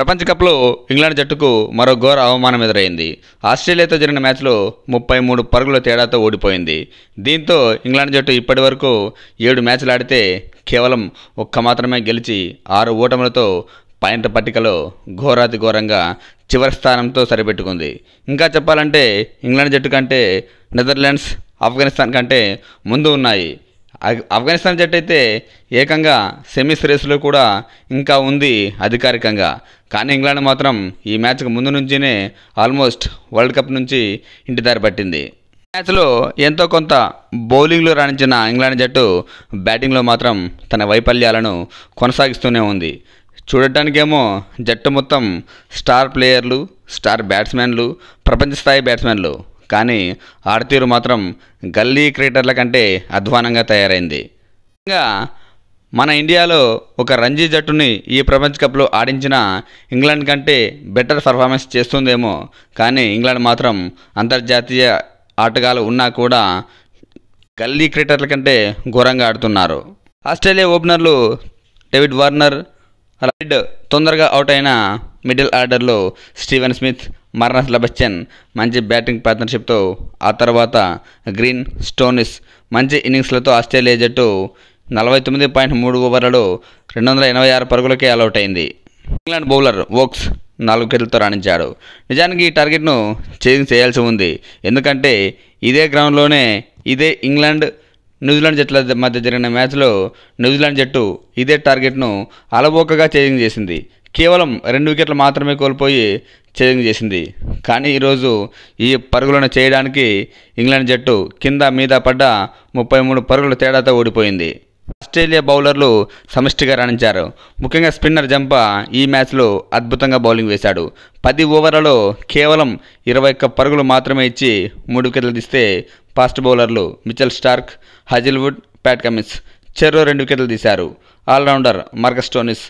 ప్రపంచ కప్లో ఇంగ్లాండ్ జట్టుకు మరో ఘోర అవమానం ఎదురైంది. ఆస్ట్రేలియాతో జరిగిన మ్యాచ్లో ముప్పై మూడు పరుగుల తేడాతో ఓడిపోయింది. దీంతో ఇంగ్లాండ్ జట్టు ఇప్పటి వరకు ఏడు మ్యాచ్లు ఆడితే కేవలం ఒక్క మాత్రమే గెలిచి ఆరు ఓటములతో పాయింట్ పట్టికలో ఘోరాతి ఘోరంగా చివరి స్థానంతో సరిపెట్టుకుంది. ఇంకా చెప్పాలంటే ఇంగ్లాండ్ జట్టు కంటే నెదర్లాండ్స్ ఆఫ్ఘనిస్తాన్ కంటే ముందు ఉన్నాయి. ఆఫ్ఘనిస్తాన్ జట్టు అయితే ఏకంగా సెమీస్ రేసులో కూడా ఇంకా ఉంది అధికారికంగా. కానీ ఇంగ్లాండ్ మాత్రం ఈ మ్యాచ్కు ముందు నుంచినే ఆల్మోస్ట్ వరల్డ్ కప్ నుంచి ఇంటి దారి పట్టింది. మ్యాచ్లో ఎంతో కొంత బౌలింగ్లో రాణించిన ఇంగ్లాండ్ జట్టు బ్యాటింగ్లో మాత్రం తన వైఫల్యాలను కొనసాగిస్తూనే ఉంది. చూడటానికేమో జట్టు మొత్తం స్టార్ ప్లేయర్లు స్టార్ బ్యాట్స్మెన్లు ప్రపంచ స్థాయి బ్యాట్స్మెన్లు కానీ ఆడతీరు మాత్రం గల్లీ క్రికెటర్ల కంటే అధ్వానంగా తయారైంది. ఇంకా మన ఇండియాలో ఒక రంజీ జట్టుని ఈ ప్రపంచ కప్లో ఆడించిన ఇంగ్లాండ్ కంటే బెటర్ పర్ఫార్మెన్స్ చేస్తుందేమో కానీ ఇంగ్లాండ్ మాత్రం అంతర్జాతీయ ఆటగాళ్ళు ఉన్నా కూడా గల్లీ క్రికెటర్ల కంటే ఘోరంగా ఆడుతున్నారు. ఆస్ట్రేలియా ఓపెనర్లు డేవిడ్ వార్నర్ రైడ్ తొందరగా అవుట్ అయిన మిడిల్ ఆర్డర్లో స్టీవెన్ స్మిత్ మర్నస్ లబస్చన్ మంచి బ్యాటింగ్ పార్ట్నర్షిప్తో ఆ తర్వాత గ్రీన్ స్టోనిస్ మంచి ఇన్నింగ్స్లతో ఆస్ట్రేలియా జట్టు నలభై తొమ్మిది పాయింట్ మూడు ఓవర్లలో రెండు వందల ఎనభై ఆరు పరుగులకే ఆల్అవుట్ అయింది. ఇంగ్లాండ్ బౌలర్ వోక్స్ నాలుగు వికెట్లతో రాణించాడు. నిజానికి ఈ టార్గెట్ను చేంజ్ చేయాల్సి ఉంది. ఎందుకంటే ఇదే గ్రౌండ్లోనే ఇదే ఇంగ్లాండ్ న్యూజిలాండ్ జట్ల మధ్య జరిగిన మ్యాచ్లో న్యూజిలాండ్ జట్టు ఇదే టార్గెట్ను అలబోకగా చేంజ్ చేసింది. కేవలం రెండు వికెట్లు మాత్రమే కోల్పోయి చేంజ్ చేసింది. కానీ ఈరోజు ఈ పరుగులను చేయడానికి ఇంగ్లాండ్ జట్టు కింద మీద పడ్డ ముప్పై మూడు పరుగుల తేడాతో ఓడిపోయింది. ఆస్ట్రేలియా బౌలర్లు సమిష్టిగా రాణించారు. ముఖ్యంగా స్పిన్నర్ జంప ఈ మ్యాచ్లో అద్భుతంగా బౌలింగ్ వేశాడు. పది ఓవర్లలో కేవలం ఇరవై ఒక్క పరుగులు మాత్రమే ఇచ్చి మూడు వికెట్లు తీస్తే ఫాస్ట్ బౌలర్లు Mitchell Starc Hazlewood Pat Cummins చెర్రో రెండు వికెట్లు తీశారు. ఆల్రౌండర్ మార్కస్ టోనిస్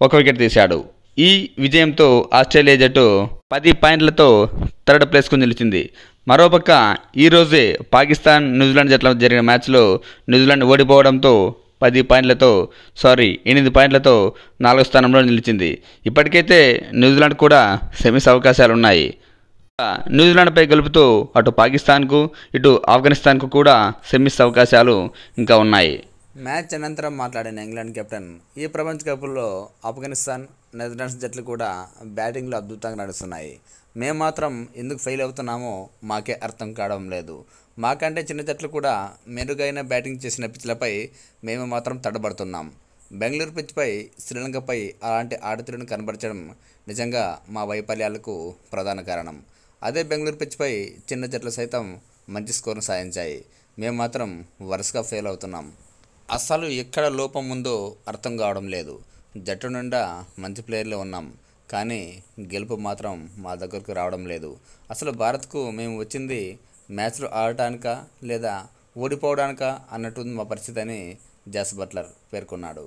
ఒక వికెట్ తీశాడు. ఈ విజయంతో ఆస్ట్రేలియా జట్టు పది పాయింట్లతో థర్డ్ ప్లేస్కు నిలిచింది. మరోపక్క ఈరోజే పాకిస్తాన్ న్యూజిలాండ్ జట్ల జరిగిన మ్యాచ్లో న్యూజిలాండ్ ఓడిపోవడంతో పది పాయింట్లతో సారీ ఎనిమిది పాయింట్లతో నాలుగో స్థానంలో నిలిచింది. ఇప్పటికైతే న్యూజిలాండ్ కూడా సెమీస్ అవకాశాలు ఉన్నాయి న్యూజిలాండ్పై గెలుపుతూ అటు పాకిస్తాన్కు ఇటు ఆఫ్ఘనిస్తాన్కు కూడా సెమీస్ అవకాశాలు ఇంకా ఉన్నాయి. మ్యాచ్ అనంతరం మాట్లాడిన ఇంగ్లాండ్ కెప్టెన్ ఈ ప్రపంచ కప్లో ఆఫ్ఘనిస్తాన్ నెదర్లాండ్స్ జట్లు కూడా బ్యాటింగ్లో అద్భుతంగా నడుస్తున్నాయి. మేము మాత్రం ఎందుకు ఫెయిల్ అవుతున్నామో మాకే అర్థం కావడం లేదు. మాకంటే చిన్న జట్లు కూడా మెరుగైన బ్యాటింగ్ చేసిన పిచ్లపై మేము మాత్రం తడబడుతున్నాం. బెంగళూరు పిచ్పై శ్రీలంకపై అలాంటి ఆడతీరును కనబరచడం నిజంగా మా వైఫల్యాలకు ప్రధాన కారణం. అదే బెంగళూరు పిచ్పై చిన్న జట్లు సైతం మంచి స్కోర్ను సాధించాయి. మేము మాత్రం వరుసగా ఫెయిల్ అవుతున్నాం. అసలు ఎక్కడ లోపం ఉందో అర్థం కావడం లేదు. జట్టు నిండా మంచి ప్లేయర్లు ఉన్నాం. కానీ గెలుపు మాత్రం మా దగ్గరకు రావడం లేదు. అసలు భారత్కు మేము వచ్చింది మ్యాచ్లు ఆడటానికా లేదా ఓడిపోవడానికా అన్నట్టుంది మా పరిస్థితి అని జాస్ బట్లర్ పేర్కొన్నాడు.